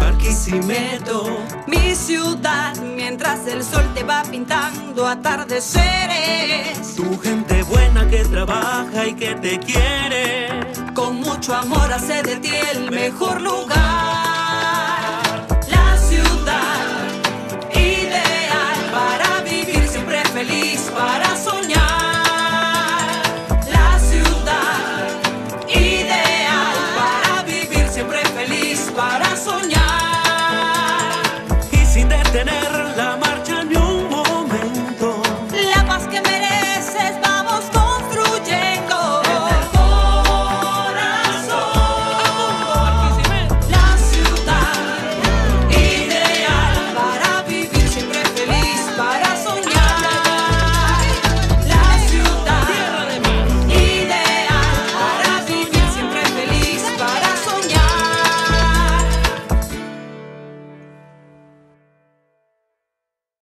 Barquisimeto, mi ciudad, mientras el sol te va pintando atardeceres. Tu gente buena que trabaja y que te quiere. Con mucho amor hace de ti el mejor lugar. para soñar.